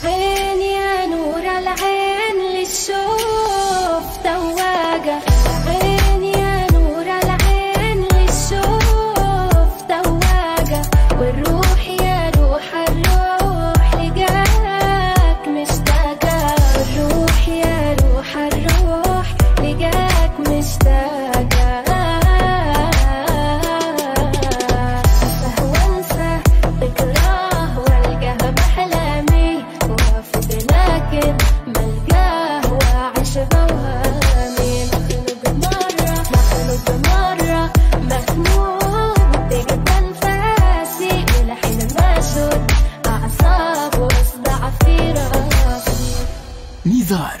Hey. لكن مرة مخنوق مرة. مخنوق أنفاسي لحين ما شد أعصاب وأصدع في راسي. نزار.